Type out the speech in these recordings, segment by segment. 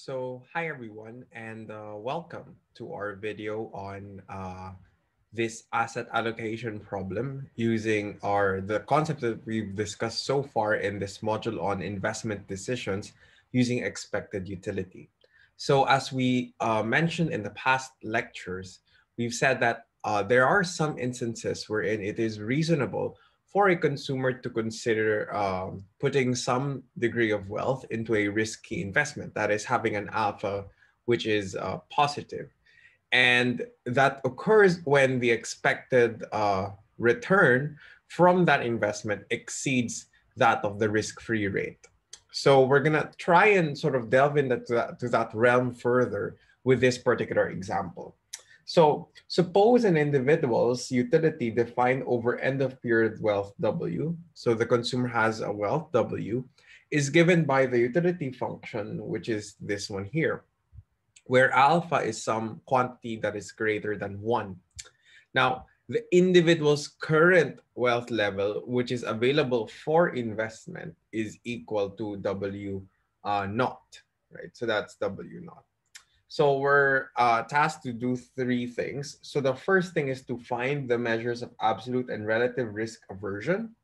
So hi everyone and uh, welcome to our video on uh, this asset allocation problem using our the concept that we've discussed so far in this module on investment decisions using expected utility. So as we uh, mentioned in the past lectures, we've said that uh, there are some instances wherein it is reasonable for a consumer to consider um, putting some degree of wealth into a risky investment that is having an alpha which is uh, positive. and that occurs when the expected uh, return from that investment exceeds that of the risk-free rate so we're gonna try and sort of delve into that, to that realm further with this particular example so suppose an individual's utility defined over end of period wealth W, so the consumer has a wealth W, is given by the utility function, which is this one here, where alpha is some quantity that is greater than one. Now, the individual's current wealth level, which is available for investment, is equal to W uh, naught, right? So that's W naught. So we're uh, tasked to do three things. So the first thing is to find the measures of absolute and relative risk aversion.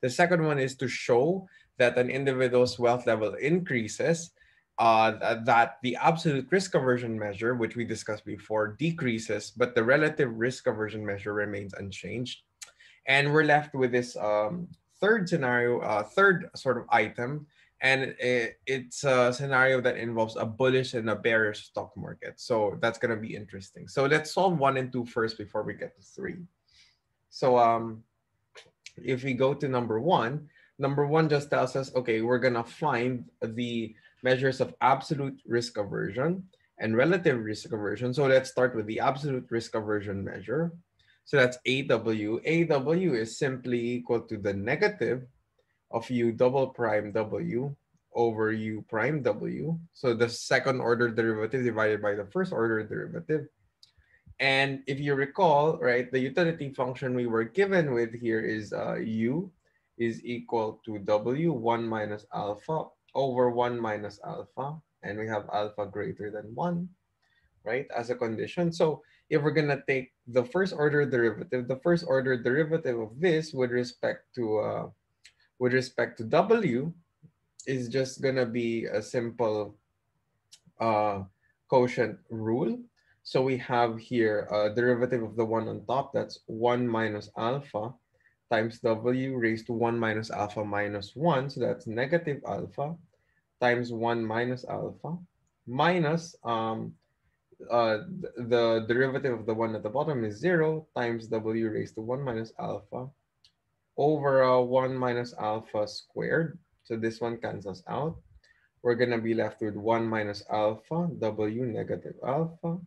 The second one is to show that an individual's wealth level increases, uh, that the absolute risk aversion measure, which we discussed before, decreases, but the relative risk aversion measure remains unchanged. And we're left with this um, third scenario, uh, third sort of item, and it, it's a scenario that involves a bullish and a bearish stock market. So that's going to be interesting. So let's solve one and two first before we get to three. So um, if we go to number one, number one just tells us, okay, we're going to find the measures of absolute risk aversion and relative risk aversion. So let's start with the absolute risk aversion measure. So that's AW. AW is simply equal to the negative of u double prime w over u prime w. So the second order derivative divided by the first order derivative. And if you recall, right, the utility function we were given with here is uh, u is equal to w 1 minus alpha over 1 minus alpha. And we have alpha greater than 1, right, as a condition. So if we're going to take the first order derivative, the first order derivative of this with respect to uh, with respect to W is just to be a simple uh, quotient rule. So we have here a derivative of the one on top, that's 1 minus alpha times W raised to 1 minus alpha minus 1. So that's negative alpha times 1 minus alpha minus um, uh, the derivative of the one at the bottom is 0 times W raised to 1 minus alpha over uh, 1 minus alpha squared. So this one cancels out. We're going to be left with 1 minus alpha, w negative alpha,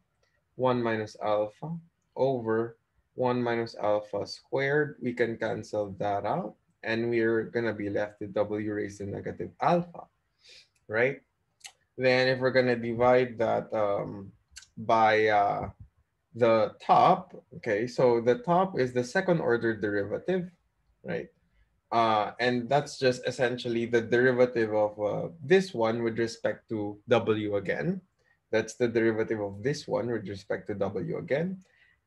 1 minus alpha over 1 minus alpha squared. We can cancel that out. And we're going to be left with w raised to negative alpha, right? Then if we're going to divide that um, by uh, the top, okay, so the top is the second order derivative right? Uh, and that's just essentially the derivative of uh, this one with respect to W again. That's the derivative of this one with respect to W again.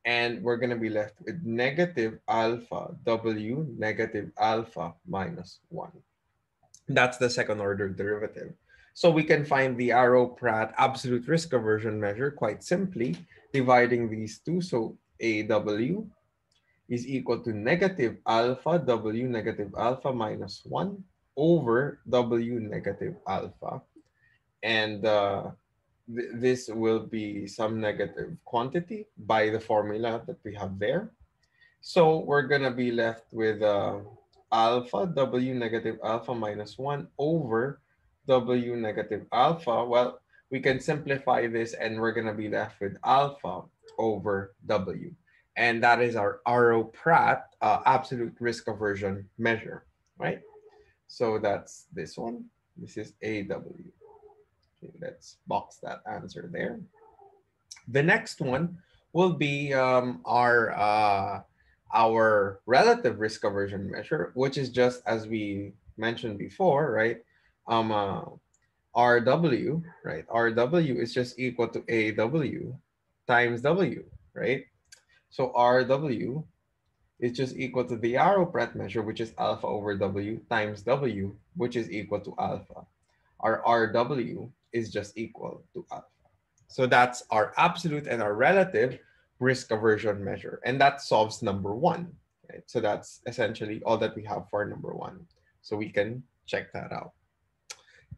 And we're going to be left with negative alpha W negative alpha minus 1. That's the second order derivative. So we can find the Arrow-Pratt absolute risk aversion measure quite simply dividing these two. So AW is equal to negative alpha w negative alpha minus 1 over w negative alpha. And uh, th this will be some negative quantity by the formula that we have there. So we're going to be left with uh, alpha w negative alpha minus 1 over w negative alpha. Well, we can simplify this and we're going to be left with alpha over w and that is our Arrow-Pratt uh, absolute risk aversion measure, right? So that's this one. This is AW. Okay, let's box that answer there. The next one will be um, our uh, our relative risk aversion measure, which is just as we mentioned before, right? Um, uh, RW, right? RW is just equal to AW times W, right? So RW is just equal to the Arrow Pratt measure, which is alpha over W times W, which is equal to alpha. Our RW is just equal to alpha. So that's our absolute and our relative risk aversion measure. And that solves number one. Right? So that's essentially all that we have for number one. So we can check that out.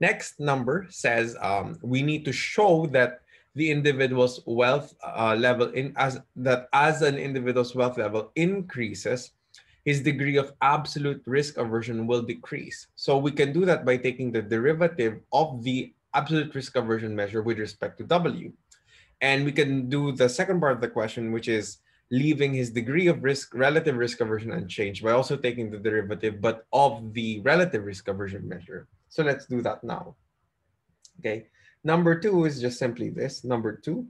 Next number says um, we need to show that the individual's wealth uh, level in as that as an individual's wealth level increases, his degree of absolute risk aversion will decrease. So we can do that by taking the derivative of the absolute risk aversion measure with respect to W. And we can do the second part of the question, which is leaving his degree of risk, relative risk aversion unchanged by also taking the derivative, but of the relative risk aversion measure. So let's do that now. Okay. Number two is just simply this, number two.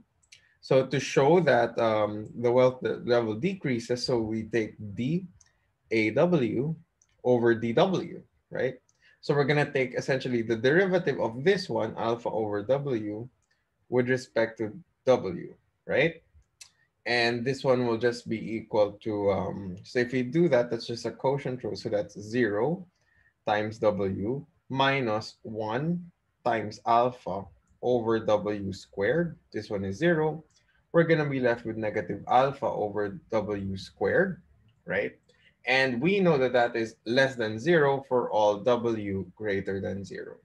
So to show that um, the wealth level decreases, so we take DAW over DW, right? So we're going to take essentially the derivative of this one, alpha over W, with respect to W, right? And this one will just be equal to, um, so if we do that, that's just a quotient rule. So that's 0 times W minus 1 times alpha over W squared. This one is 0. We're going to be left with negative alpha over W squared, right? And we know that that is less than 0 for all W greater than 0,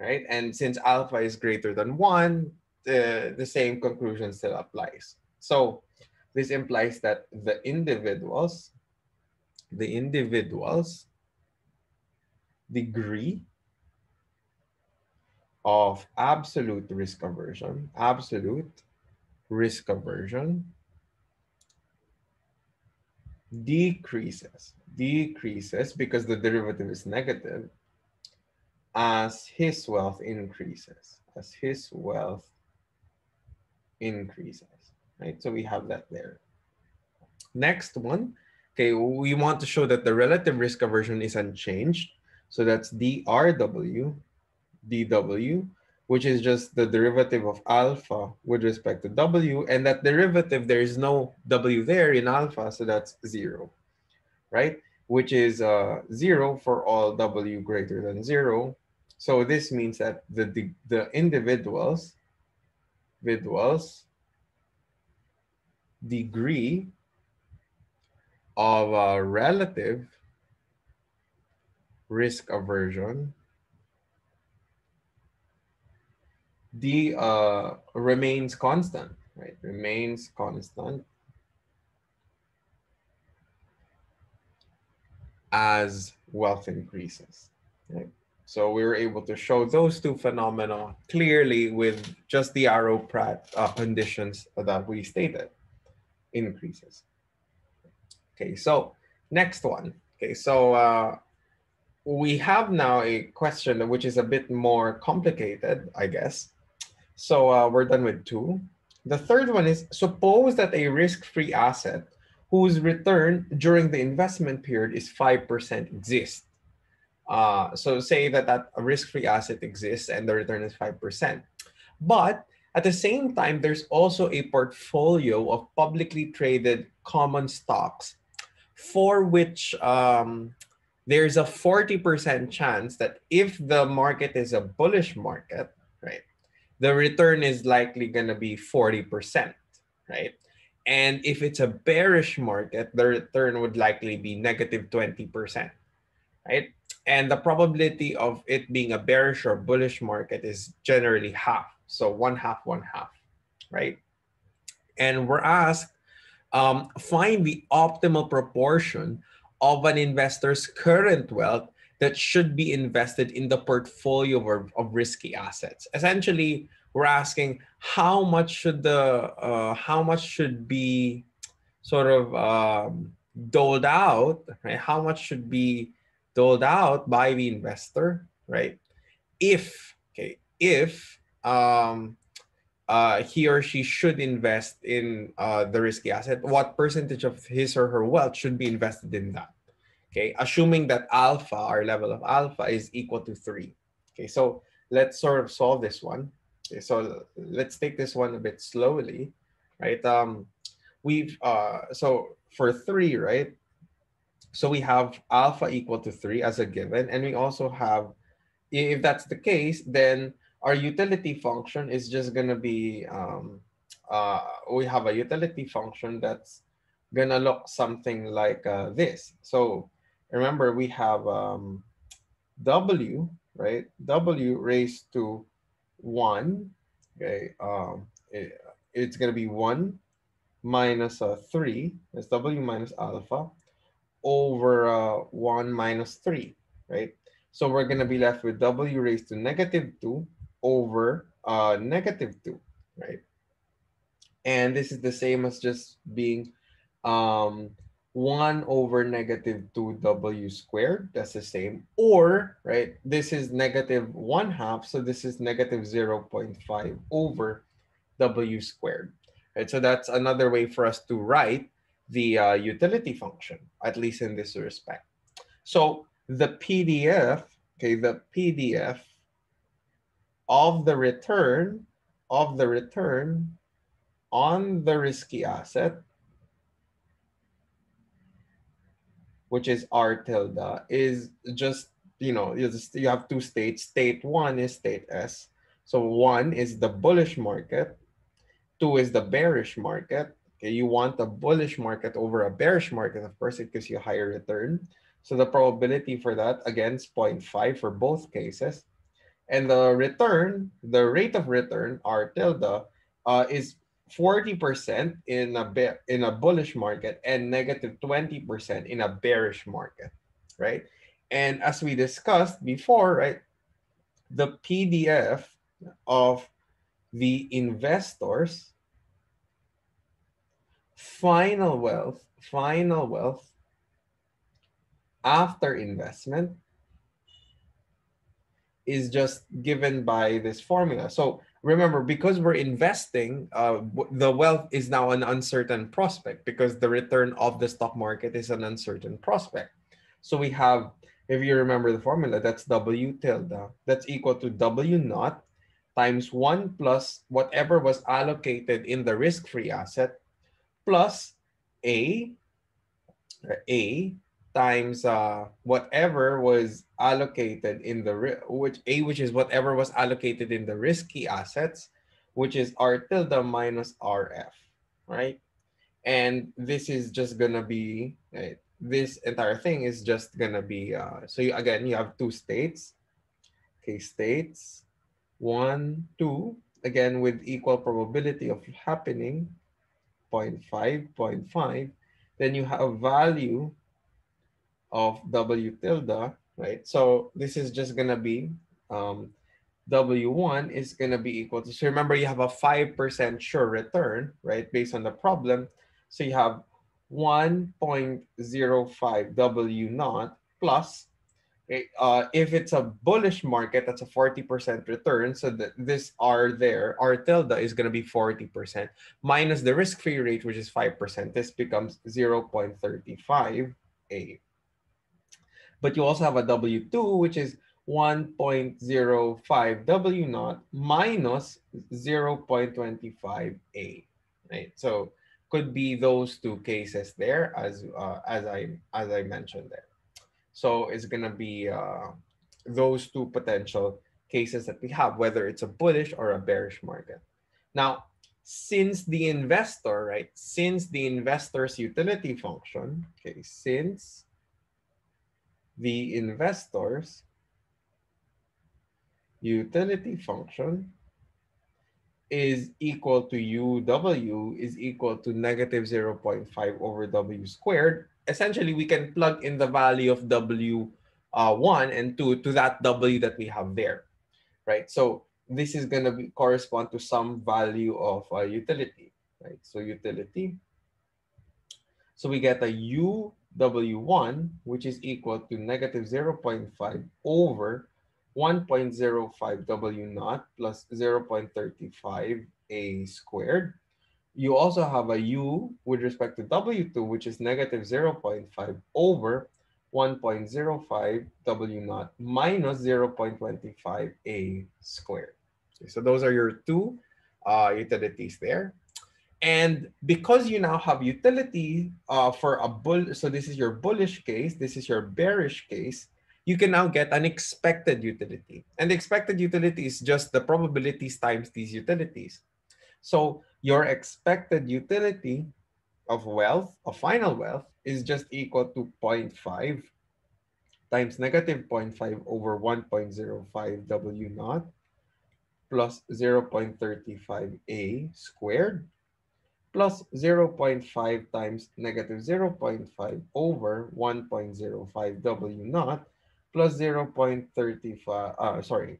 right? And since alpha is greater than 1, the, the same conclusion still applies. So this implies that the individuals, the individuals degree of absolute risk aversion, absolute risk aversion decreases, decreases because the derivative is negative as his wealth increases, as his wealth increases, right? So we have that there. Next one, okay, we want to show that the relative risk aversion is unchanged. So that's DRW dw, which is just the derivative of alpha with respect to w. And that derivative, there is no w there in alpha, so that's zero, right? Which is uh, zero for all w greater than zero. So this means that the, the, the individuals, individuals degree of a relative risk aversion D uh, remains constant, right? Remains constant as wealth increases, right? So we were able to show those two phenomena clearly with just the Arrow Pratt uh, conditions that we stated increases. Okay, so next one. Okay, so uh, we have now a question which is a bit more complicated, I guess. So uh, we're done with two. The third one is suppose that a risk-free asset whose return during the investment period is 5% exists. Uh, so say that, that risk-free asset exists and the return is 5%. But at the same time, there's also a portfolio of publicly traded common stocks for which um, there's a 40% chance that if the market is a bullish market, the return is likely going to be 40%, right? And if it's a bearish market, the return would likely be negative 20%, right? And the probability of it being a bearish or bullish market is generally half. So one half, one half, right? And we're asked, um, find the optimal proportion of an investor's current wealth that should be invested in the portfolio of, of risky assets. Essentially, we're asking how much should the uh, how much should be sort of um, doled out, right? How much should be doled out by the investor, right? If okay, if um, uh, he or she should invest in uh, the risky asset, what percentage of his or her wealth should be invested in that? Okay, assuming that alpha, our level of alpha is equal to three. Okay, so let's sort of solve this one. Okay, so let's take this one a bit slowly, right? Um, we've, uh, so for three, right? So we have alpha equal to three as a given, and we also have, if that's the case, then our utility function is just gonna be, um, uh, we have a utility function that's gonna look something like uh, this. So remember we have um, W, right? W raised to one, okay? Um, it, it's gonna be one minus uh, three, that's W minus alpha, over uh, one minus three, right? So we're gonna be left with W raised to negative two over uh, negative two, right? And this is the same as just being um, 1 over negative 2w squared. That's the same. Or, right, this is negative 1 half. So this is negative 0 0.5 over w squared. Right, so that's another way for us to write the uh, utility function, at least in this respect. So the PDF, okay, the PDF of the return of the return on the risky asset which is R tilde, is just, you know, you, just, you have two states. State one is state S. So one is the bullish market. Two is the bearish market. Okay, you want a bullish market over a bearish market. Of course, it gives you higher return. So the probability for that, again, is 0.5 for both cases. And the return, the rate of return, R tilde, uh, is 40% in a bear, in a bullish market and negative 20% in a bearish market, right? And as we discussed before, right, the PDF of the investors final wealth, final wealth after investment is just given by this formula. So remember, because we're investing, uh, the wealth is now an uncertain prospect because the return of the stock market is an uncertain prospect. So we have, if you remember the formula, that's W tilde. That's equal to W naught times 1 plus whatever was allocated in the risk-free asset plus A, A times uh, whatever was allocated in the which a which is whatever was allocated in the risky assets, which is r tilde minus rf, right? And this is just gonna be right, this entire thing is just gonna be uh, so you, again you have two states, okay, states one, two, again with equal probability of happening, 0.5, 0.5. Then you have value of W tilde, right? So this is just gonna be um, W1 is gonna be equal to, so remember you have a 5% sure return, right? Based on the problem. So you have 1.05 W naught plus, uh, if it's a bullish market, that's a 40% return. So that this R there, R tilde is gonna be 40% minus the risk-free rate, which is 5%. This becomes 0.35 A but you also have a W2, which is 1.05 W naught minus 0.25A, right? So could be those two cases there as uh, as I as I mentioned there. So it's gonna be uh, those two potential cases that we have, whether it's a bullish or a bearish market. Now, since the investor, right, since the investor's utility function, okay, since the investor's utility function is equal to UW is equal to negative 0.5 over W squared. Essentially, we can plug in the value of W uh, 1 and 2 to that W that we have there, right? So this is going to correspond to some value of uh, utility, right? So utility. So we get a U W1, which is equal to negative 0.5 over 1.05 W naught plus 0.35 A squared. You also have a U with respect to W2, which is negative 0.5 over 1.05 W naught minus 0.25 A squared. Okay, so those are your two uh, utilities there. And because you now have utility uh, for a bull, so this is your bullish case, this is your bearish case, you can now get an expected utility. And the expected utility is just the probabilities times these utilities. So your expected utility of wealth, of final wealth, is just equal to 0.5 times negative 0.5 over 1.05 W naught plus 0.35A squared plus 0.5 times negative 0.5 over 1.05 W naught plus 0.35, uh, sorry,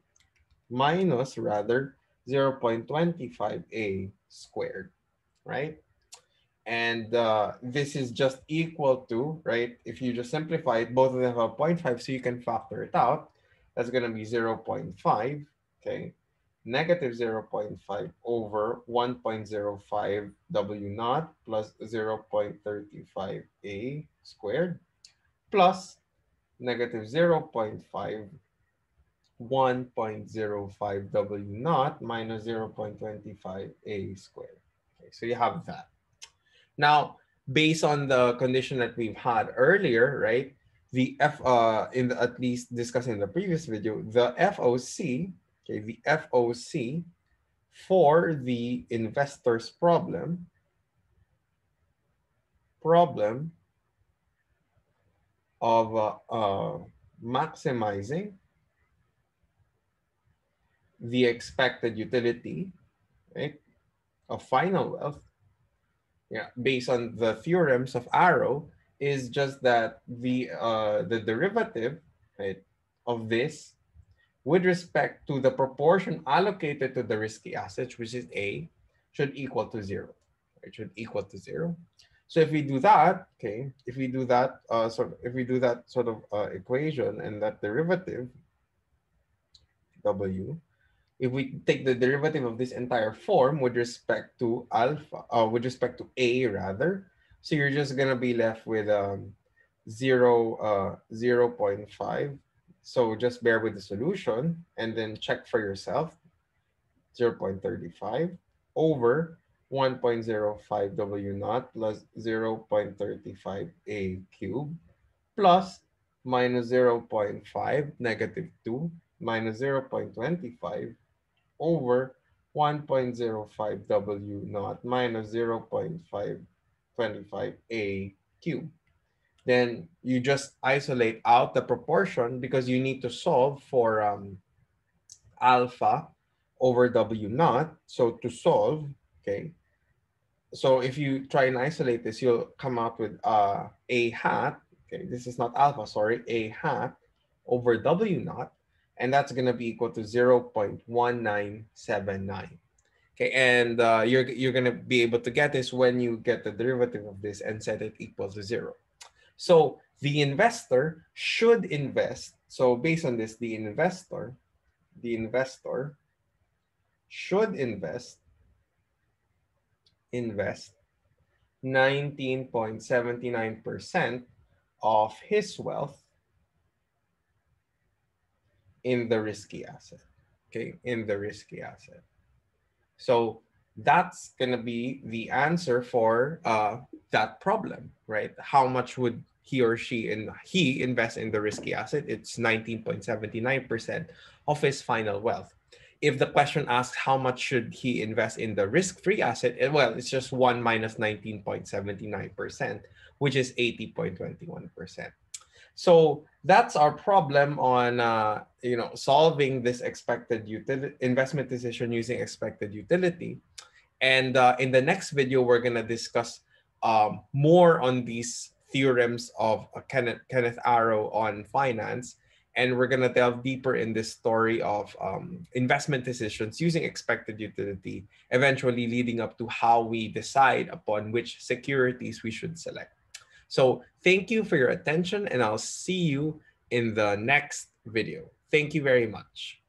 minus rather 0.25A squared, right? And uh, this is just equal to, right? If you just simplify it, both of them have 0.5, so you can factor it out. That's going to be 0.5, okay? Negative 0.5 over 1.05 W naught plus 0.35 A squared plus negative 0.5 1.05 W naught minus 0.25 A squared. Okay, so you have that. Now, based on the condition that we've had earlier, right? The F, uh, in the, at least discussed in the previous video, the FOC okay, the FOC for the investor's problem, problem of uh, uh, maximizing the expected utility, right, of final wealth, yeah, based on the theorems of Arrow, is just that the uh, the derivative right, of this with respect to the proportion allocated to the risky assets, which is A, should equal to zero. It should equal to zero. So if we do that, okay, if we do that uh, sort of, if we do that sort of uh, equation and that derivative, W, if we take the derivative of this entire form with respect to alpha, uh, with respect to A rather, so you're just gonna be left with um, zero, uh, 0 0.5 so just bear with the solution and then check for yourself. 0.35 over 1.05 W naught plus 0.35 A cube plus minus 0.5 negative 2 minus 0.25 over 1.05 W naught minus 0.525 A cube then you just isolate out the proportion because you need to solve for um, alpha over W naught. So to solve, okay, so if you try and isolate this, you'll come out with uh, A hat, okay, this is not alpha, sorry, A hat over W naught, and that's going to be equal to 0 0.1979. Okay, and uh, you're, you're going to be able to get this when you get the derivative of this and set it equal to zero. So the investor should invest. So based on this, the investor, the investor should invest, invest 19.79% of his wealth in the risky asset. Okay, in the risky asset. So that's going to be the answer for uh, that problem, right? How much would he or she and he invest in the risky asset? It's 19.79% of his final wealth. If the question asks how much should he invest in the risk-free asset, eh, well, it's just 1 minus 19.79%, which is 80.21%. So that's our problem on uh, you know solving this expected utility investment decision using expected utility. And uh, in the next video, we're gonna discuss um, more on these theorems of uh, Kenneth, Kenneth Arrow on finance. And we're gonna delve deeper in this story of um, investment decisions using expected utility, eventually leading up to how we decide upon which securities we should select. So thank you for your attention and I'll see you in the next video. Thank you very much.